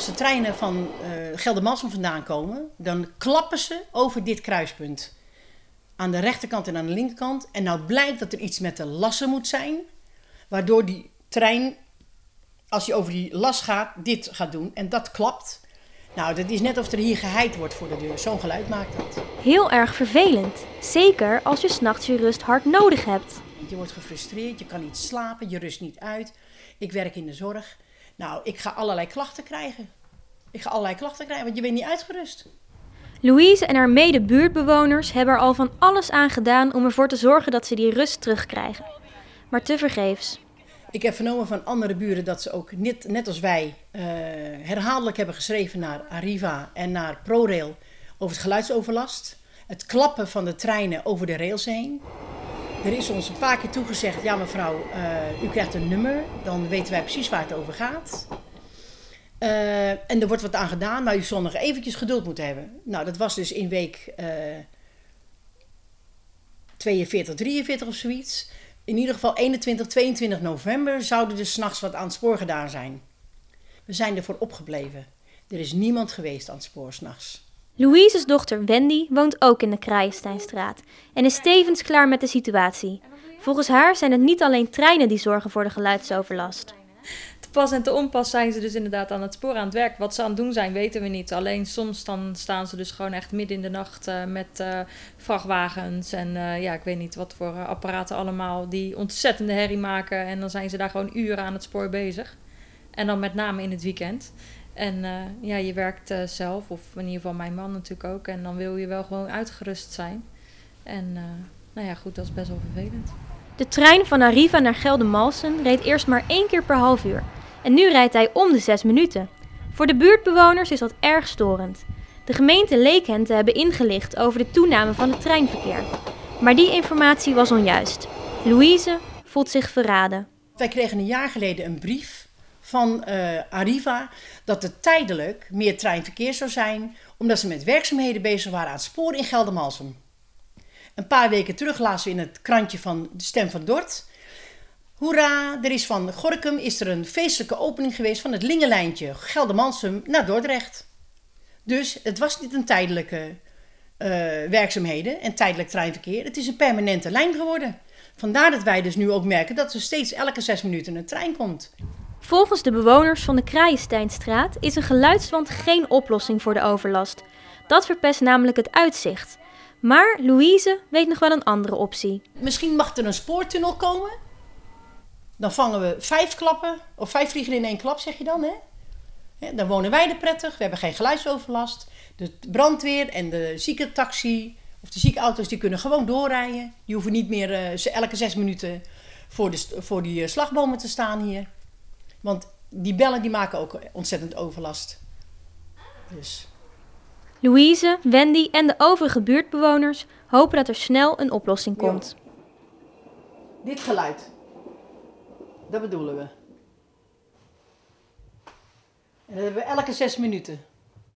als de treinen van uh, Geldermalsen vandaan komen, dan klappen ze over dit kruispunt. Aan de rechterkant en aan de linkerkant. En nou blijkt dat er iets met de lassen moet zijn, waardoor die trein, als je over die las gaat, dit gaat doen. En dat klapt. Nou, dat is net of er hier geheid wordt voor de deur. Zo'n geluid maakt dat. Heel erg vervelend. Zeker als je s'nachts je rust hard nodig hebt. Je wordt gefrustreerd, je kan niet slapen, je rust niet uit. Ik werk in de zorg. Nou, ik ga allerlei klachten krijgen. Ik ga allerlei klachten krijgen, want je bent niet uitgerust. Louise en haar mede-buurtbewoners hebben er al van alles aan gedaan om ervoor te zorgen dat ze die rust terugkrijgen. Maar tevergeefs. Ik heb vernomen van andere buren dat ze ook net, net als wij uh, herhaaldelijk hebben geschreven naar Arriva en naar ProRail over het geluidsoverlast. Het klappen van de treinen over de rails heen. Er is ons een paar keer toegezegd, ja mevrouw, uh, u krijgt een nummer, dan weten wij precies waar het over gaat. Uh, en er wordt wat aan gedaan, maar u zal eventjes geduld moeten hebben. Nou, dat was dus in week uh, 42, 43 of zoiets. In ieder geval 21, 22 november zouden er s'nachts wat aan het spoor gedaan zijn. We zijn ervoor opgebleven. Er is niemand geweest aan het spoor s'nachts. Louise's dochter Wendy woont ook in de Kraaiensteinstraat en is tevens klaar met de situatie. Volgens haar zijn het niet alleen treinen die zorgen voor de geluidsoverlast. Te pas en te onpas zijn ze dus inderdaad aan het spoor aan het werk. Wat ze aan het doen zijn, weten we niet. Alleen soms dan staan ze dus gewoon echt midden in de nacht uh, met uh, vrachtwagens en uh, ja, ik weet niet wat voor apparaten allemaal die ontzettende herrie maken. En dan zijn ze daar gewoon uren aan het spoor bezig. En dan met name in het weekend. En uh, ja, je werkt uh, zelf, of in ieder geval mijn man natuurlijk ook. En dan wil je wel gewoon uitgerust zijn. En uh, nou ja, goed, dat is best wel vervelend. De trein van Arriva naar Geldermalsen reed eerst maar één keer per half uur. En nu rijdt hij om de zes minuten. Voor de buurtbewoners is dat erg storend. De gemeente leek hen te hebben ingelicht over de toename van het treinverkeer. Maar die informatie was onjuist. Louise voelt zich verraden. Wij kregen een jaar geleden een brief van uh, Arriva dat er tijdelijk meer treinverkeer zou zijn, omdat ze met werkzaamheden bezig waren aan het spoor in Geldermalsen. Een paar weken terug lazen we in het krantje van de Stem van Dort. Hoera, er is van Gorkum is er een feestelijke opening geweest van het Lingenlijntje Geldermalsen naar Dordrecht. Dus het was niet een tijdelijke uh, werkzaamheden en tijdelijk treinverkeer. Het is een permanente lijn geworden. Vandaar dat wij dus nu ook merken dat er steeds elke zes minuten een trein komt. Volgens de bewoners van de Kraaiensteinstraat is een geluidswand geen oplossing voor de overlast. Dat verpest namelijk het uitzicht. Maar Louise weet nog wel een andere optie. Misschien mag er een spoortunnel komen. Dan vangen we vijf klappen, of vijf vliegen in één klap, zeg je dan, hè? Dan wonen wij er prettig, we hebben geen geluidsoverlast. De brandweer en de ziekentaxi of de ziekenauto's die kunnen gewoon doorrijden. Die hoeven niet meer uh, elke zes minuten voor, de, voor die uh, slagbomen te staan hier. Want die bellen die maken ook ontzettend overlast. Dus. Louise, Wendy en de overige buurtbewoners hopen dat er snel een oplossing komt. Jo. Dit geluid. Dat bedoelen we. En dat hebben we elke zes minuten.